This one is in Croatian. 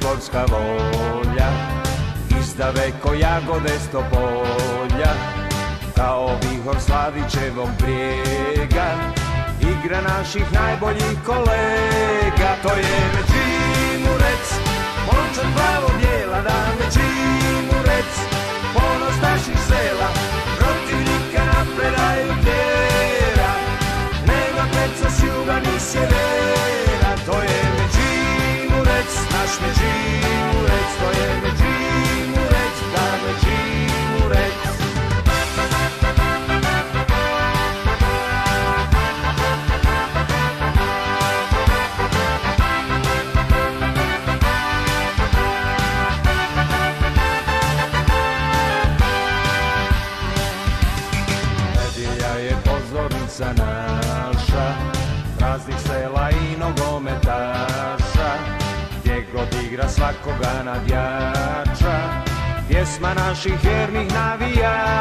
sportska volja. Izdave ko jagode sto polja Kao vihor Slavićevom brijega. Igra naših najboljih kolega To je Međimurec. Momčad plavo bijela da Međimurec. Ponos naših Weźmy zimurec, to jemy zimurec, damy zimurec. Sana igra svakoga nadjača. Pjesma naših vjernih navijača